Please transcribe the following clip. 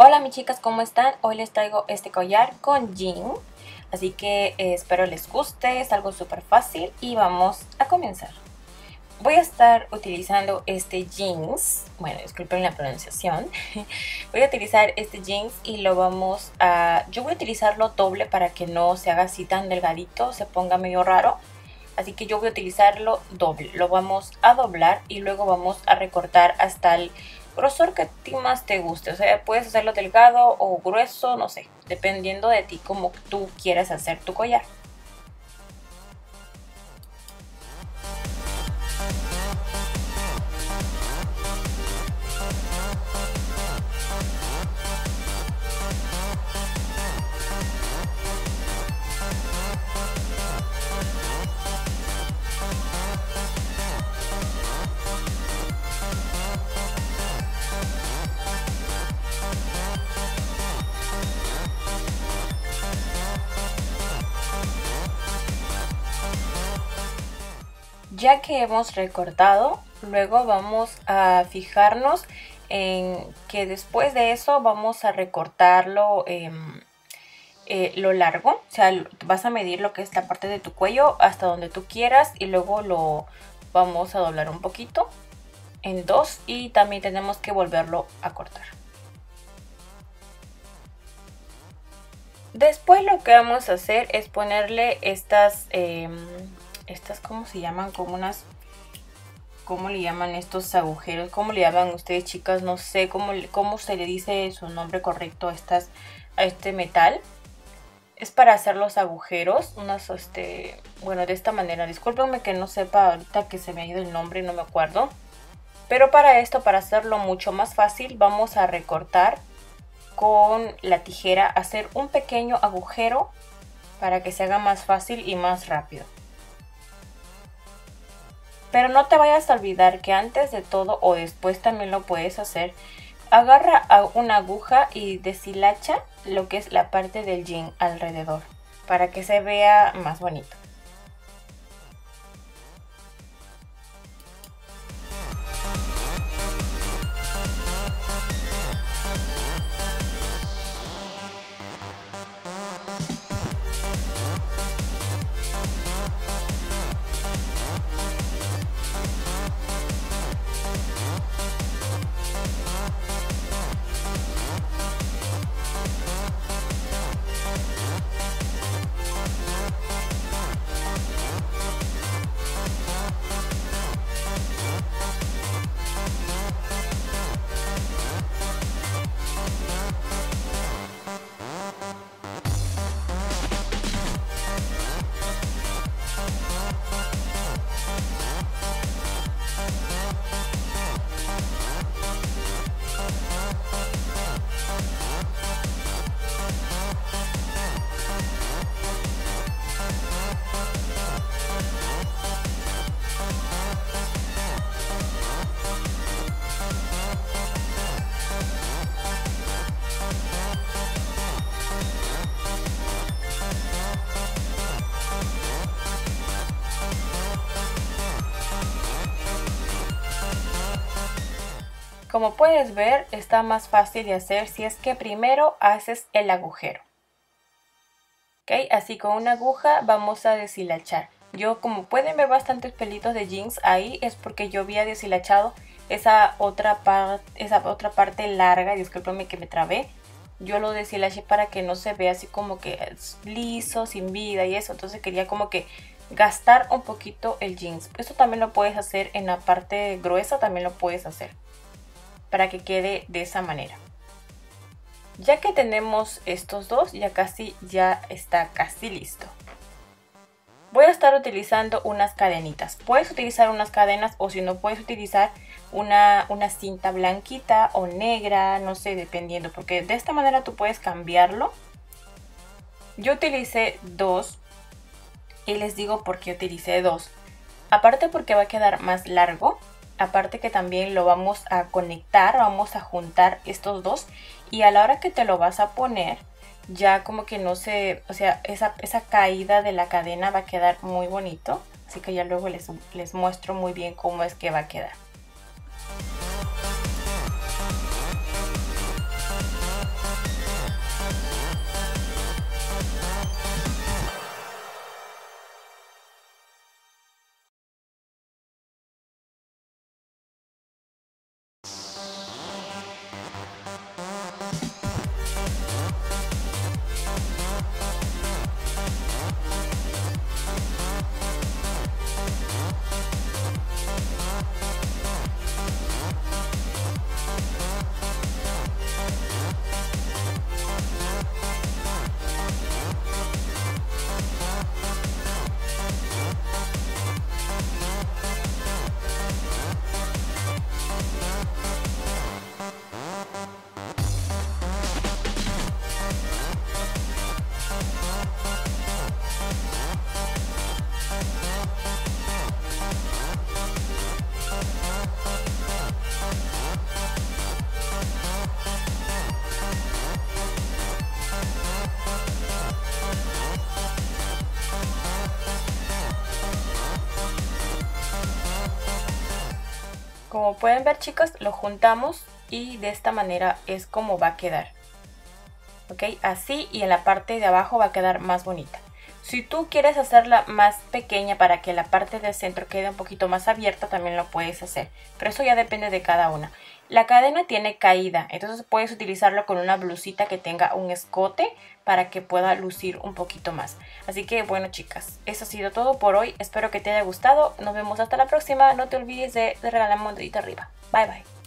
Hola mis chicas, ¿cómo están? Hoy les traigo este collar con jean. Así que eh, espero les guste, es algo súper fácil y vamos a comenzar. Voy a estar utilizando este jeans, bueno, disculpen la pronunciación. voy a utilizar este jeans y lo vamos a... Yo voy a utilizarlo doble para que no se haga así tan delgadito, se ponga medio raro. Así que yo voy a utilizarlo doble. Lo vamos a doblar y luego vamos a recortar hasta el grosor que a ti más te guste. O sea, puedes hacerlo delgado o grueso, no sé, dependiendo de ti como tú quieras hacer tu collar. Ya que hemos recortado, luego vamos a fijarnos en que después de eso vamos a recortarlo em, eh, lo largo. O sea, vas a medir lo que es la parte de tu cuello hasta donde tú quieras y luego lo vamos a doblar un poquito en dos y también tenemos que volverlo a cortar. Después lo que vamos a hacer es ponerle estas... Em, estas, ¿cómo se llaman? Como unas, ¿cómo le llaman estos agujeros? ¿Cómo le llaman ustedes, chicas? No sé cómo, cómo se le dice su nombre correcto a, estas, a este metal. Es para hacer los agujeros, unas, este, bueno, de esta manera. Discúlpenme que no sepa ahorita que se me ha ido el nombre, no me acuerdo. Pero para esto, para hacerlo mucho más fácil, vamos a recortar con la tijera, hacer un pequeño agujero para que se haga más fácil y más rápido. Pero no te vayas a olvidar que antes de todo o después también lo puedes hacer. Agarra una aguja y deshilacha lo que es la parte del jean alrededor para que se vea más bonito. Como puedes ver, está más fácil de hacer si es que primero haces el agujero. ¿Ok? Así con una aguja vamos a deshilachar. Yo como pueden ver bastantes pelitos de jeans ahí es porque yo había deshilachado esa otra, esa otra parte larga, discúlpame que me trabé. Yo lo deshilaché para que no se vea así como que liso, sin vida y eso. Entonces quería como que gastar un poquito el jeans. Esto también lo puedes hacer en la parte gruesa, también lo puedes hacer para que quede de esa manera. Ya que tenemos estos dos, ya casi ya está casi listo. Voy a estar utilizando unas cadenitas. Puedes utilizar unas cadenas o si no puedes utilizar una, una cinta blanquita o negra, no sé, dependiendo. Porque de esta manera tú puedes cambiarlo. Yo utilicé dos y les digo por qué utilicé dos. Aparte porque va a quedar más largo aparte que también lo vamos a conectar, vamos a juntar estos dos y a la hora que te lo vas a poner ya como que no se, o sea, esa, esa caída de la cadena va a quedar muy bonito, así que ya luego les, les muestro muy bien cómo es que va a quedar. Como pueden ver chicos, lo juntamos y de esta manera es como va a quedar. ¿Ok? Así y en la parte de abajo va a quedar más bonita. Si tú quieres hacerla más pequeña para que la parte del centro quede un poquito más abierta, también lo puedes hacer. Pero eso ya depende de cada una. La cadena tiene caída, entonces puedes utilizarlo con una blusita que tenga un escote para que pueda lucir un poquito más. Así que bueno chicas, eso ha sido todo por hoy. Espero que te haya gustado. Nos vemos hasta la próxima. No te olvides de, regalarme un dedito arriba. Bye bye.